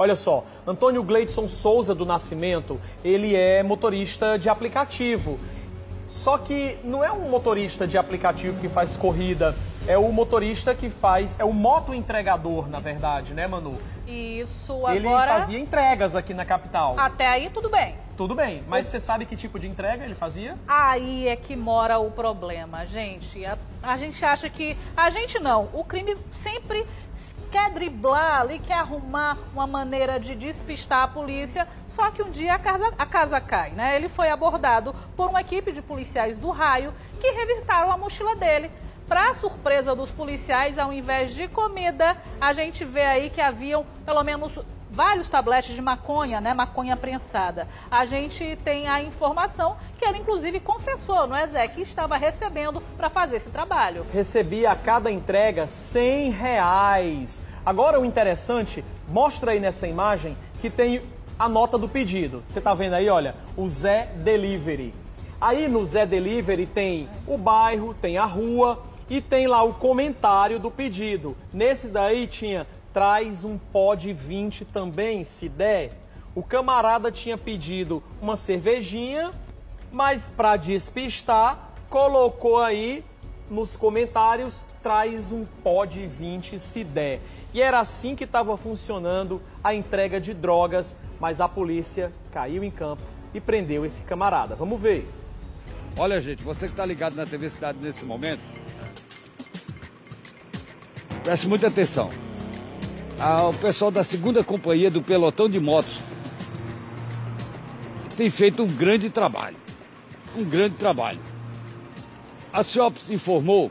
Olha só, Antônio Gleidson Souza do Nascimento, ele é motorista de aplicativo. Só que não é um motorista de aplicativo que faz corrida, é o motorista que faz, é o moto entregador, na verdade, né, Manu? Isso, agora... Ele fazia entregas aqui na capital. Até aí tudo bem. Tudo bem, mas você sabe que tipo de entrega ele fazia? Aí é que mora o problema, gente. A, a gente acha que... A gente não, o crime sempre quer driblar ali, quer arrumar uma maneira de despistar a polícia, só que um dia a casa, a casa cai, né? Ele foi abordado por uma equipe de policiais do raio que revistaram a mochila dele. Para surpresa dos policiais, ao invés de comida, a gente vê aí que haviam pelo menos vários tabletes de maconha, né, maconha prensada. A gente tem a informação que ele inclusive confessou, não é Zé, que estava recebendo para fazer esse trabalho. Recebia a cada entrega 100 reais. Agora o interessante, mostra aí nessa imagem que tem a nota do pedido. Você está vendo aí, olha, o Zé Delivery. Aí no Zé Delivery tem o bairro, tem a rua, e tem lá o comentário do pedido. Nesse daí tinha traz um pó de 20 também, se der. O camarada tinha pedido uma cervejinha, mas para despistar, colocou aí nos comentários traz um pó de 20 se der. E era assim que estava funcionando a entrega de drogas, mas a polícia caiu em campo e prendeu esse camarada. Vamos ver. Olha, gente, você que está ligado na TV Cidade nesse momento, Preste muita atenção. Ah, o pessoal da segunda companhia do pelotão de motos tem feito um grande trabalho. Um grande trabalho. A CIOPS informou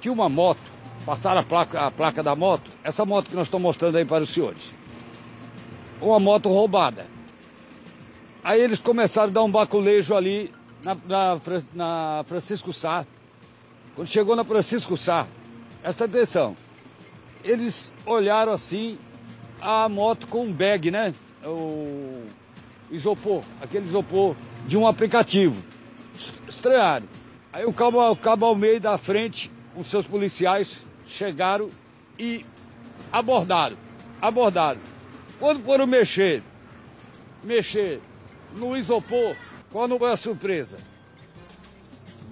que uma moto, passaram a placa, a placa da moto, essa moto que nós estamos mostrando aí para os senhores, uma moto roubada. Aí eles começaram a dar um baculejo ali na, na, na Francisco Sá. Quando chegou na Francisco Sá, Presta atenção. Eles olharam assim a moto com um bag, né? O isopor, aquele isopor de um aplicativo. Estranharam. Aí o cabo, o cabo ao meio da frente, os seus policiais chegaram e abordaram. Abordaram. Quando foram mexer, mexer no isopor, qual não foi a surpresa?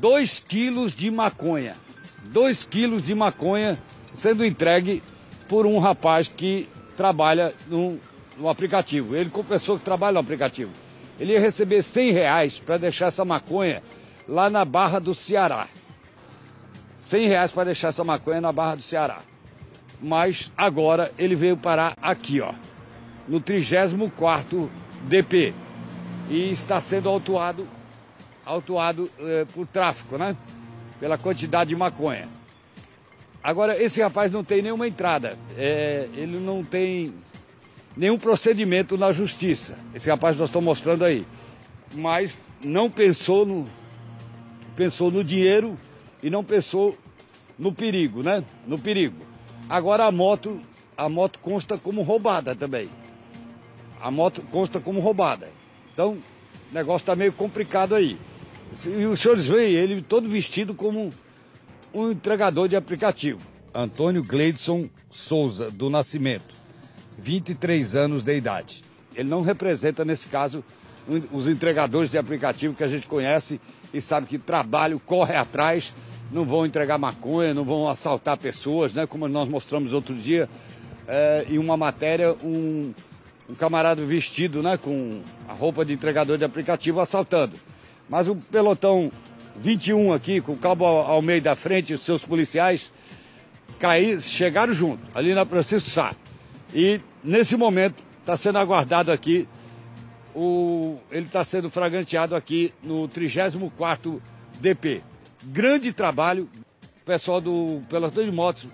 Dois quilos de maconha. 2 quilos de maconha sendo entregue por um rapaz que trabalha no, no aplicativo. Ele confessou que trabalha no aplicativo. Ele ia receber 100 reais para deixar essa maconha lá na Barra do Ceará. 100 reais para deixar essa maconha na Barra do Ceará. Mas agora ele veio parar aqui, ó, no 34 DP. E está sendo autuado, autuado eh, por tráfico, né? pela quantidade de maconha. Agora, esse rapaz não tem nenhuma entrada, é, ele não tem nenhum procedimento na justiça. Esse rapaz nós estamos mostrando aí. Mas não pensou no, pensou no dinheiro e não pensou no perigo, né? No perigo. Agora a moto, a moto consta como roubada também. A moto consta como roubada. Então, o negócio está meio complicado aí. E os senhores veem ele todo vestido como um entregador de aplicativo. Antônio Gleidson Souza, do Nascimento, 23 anos de idade. Ele não representa, nesse caso, os entregadores de aplicativo que a gente conhece e sabe que trabalho, corre atrás, não vão entregar maconha, não vão assaltar pessoas, né? Como nós mostramos outro dia é, em uma matéria, um, um camarada vestido né, com a roupa de entregador de aplicativo assaltando. Mas o pelotão 21 aqui, com o cabo ao meio da frente os seus policiais, caí, chegaram junto, ali na Francisco Sá. E nesse momento está sendo aguardado aqui, o, ele está sendo fragranteado aqui no 34 DP. Grande trabalho, pessoal do pelotão de motos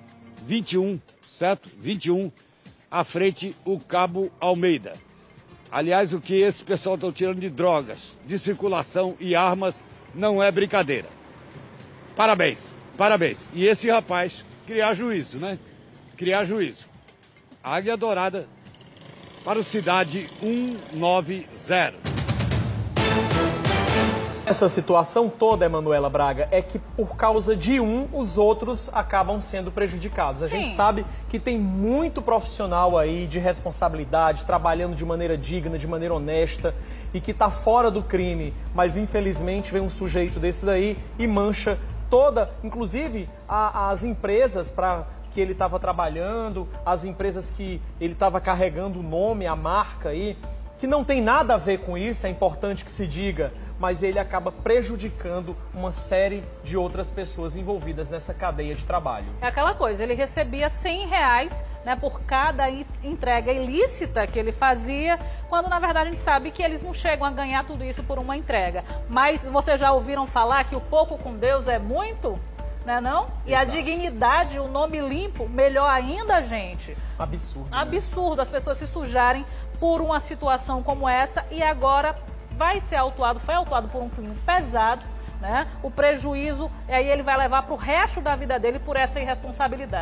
21, certo? 21, à frente o Cabo Almeida. Aliás, o que esse pessoal estão tirando de drogas, de circulação e armas não é brincadeira. Parabéns, parabéns. E esse rapaz criar juízo, né? Criar juízo. Águia Dourada para o Cidade 190. Essa situação toda, Emanuela Braga, é que por causa de um, os outros acabam sendo prejudicados. A Sim. gente sabe que tem muito profissional aí de responsabilidade, trabalhando de maneira digna, de maneira honesta e que está fora do crime, mas infelizmente vem um sujeito desse daí e mancha toda, inclusive a- as empresas para que ele estava trabalhando, as empresas que ele estava carregando o nome, a marca aí, que não tem nada a ver com isso, é importante que se diga, mas ele acaba prejudicando uma série de outras pessoas envolvidas nessa cadeia de trabalho. É aquela coisa, ele recebia 100 reais né, por cada entrega ilícita que ele fazia, quando na verdade a gente sabe que eles não chegam a ganhar tudo isso por uma entrega. Mas vocês já ouviram falar que o pouco com Deus é muito? Né não? E a Exato. dignidade, o nome limpo, melhor ainda, gente. Absurdo. né? Absurdo as pessoas se sujarem por uma situação como essa e agora vai ser autuado, foi autuado por um crime pesado, né? O prejuízo, aí ele vai levar para o resto da vida dele por essa irresponsabilidade.